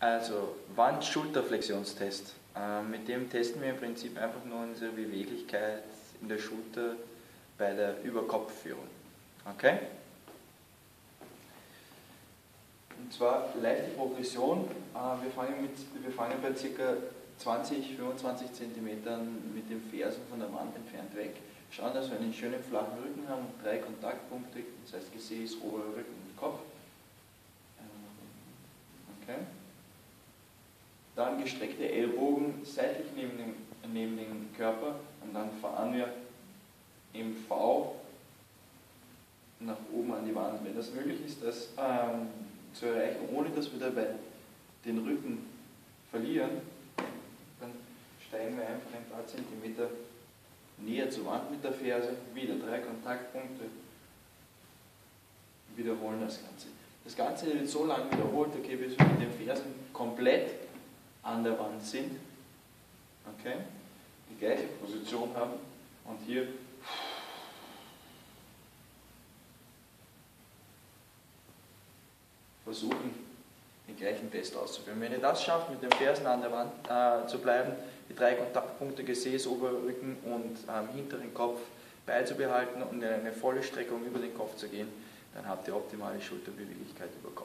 Also Wand-Schulterflexionstest. Äh, mit dem testen wir im Prinzip einfach nur unsere Beweglichkeit in der Schulter bei der Überkopfführung. Okay? Und zwar leichte Progression. Äh, wir fangen, mit, wir fangen bei ca. 20, 25 cm mit den Fersen von der Wand entfernt weg. Schauen, dass wir einen schönen flachen Rücken haben und drei Kontaktpunkte, das heißt Gesäß, oberer Rücken und Kopf. Okay. Dann gestreckte Ellbogen seitlich neben dem, neben dem Körper und dann fahren wir im V nach oben an die Wand. Wenn das möglich ist, das ähm, zu erreichen, ohne dass wir dabei den Rücken verlieren, dann steigen wir einfach ein paar Zentimeter näher zur Wand mit der Ferse, wieder drei Kontaktpunkte, wiederholen das Ganze. Das Ganze wird so lange wiederholt, okay, bis wir mit den Fersen komplett an der Wand sind, okay, die gleiche Position haben und hier versuchen, den gleichen Test auszuführen. Wenn ihr das schafft, mit den Fersen an der Wand äh, zu bleiben, die drei Kontaktpunkte Gesäß, Oberrücken und ähm, hinteren Kopf beizubehalten und in eine volle Streckung über den Kopf zu gehen, dann habt ihr optimale Schulterbeweglichkeit über Kopf.